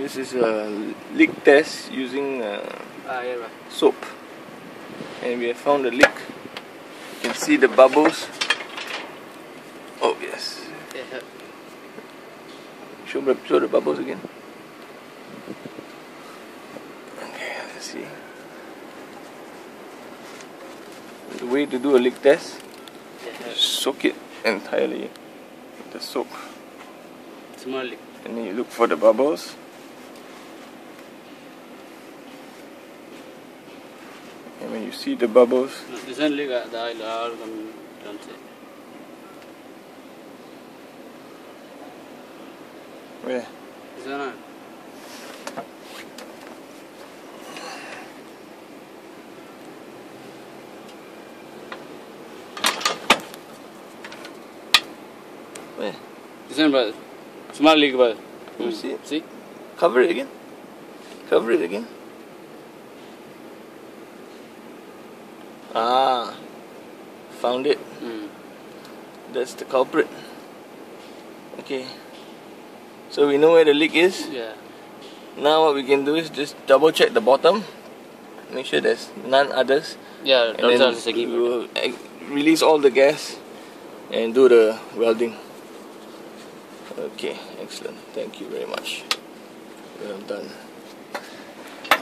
This is a leak test using uh, Ah, soap. And we have found the leak. You can see the bubbles. Oh, yes. Yeah. Show the, show the bubbles again. Okay, let's see. The way to do a leak test, soak it entirely with the soap. Small leak. And then you look for the bubbles. And when you see the bubbles, No, this one leak, uh, the oil down say. where? This one, Where? this one, brother. Small leak, brother. You see it? See? Cover it again. Cover it again. Ah, found it. Mm. That's the culprit. Okay. So we know where the leak is. Yeah. Now what we can do is just double check the bottom. Make sure there's none others. Yeah, And then second. we will release all the gas and do the welding. Okay, excellent. Thank you very much. Well done.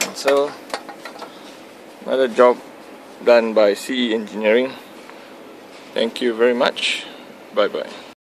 And so, another job done by CE Engineering. Thank you very much. Bye bye.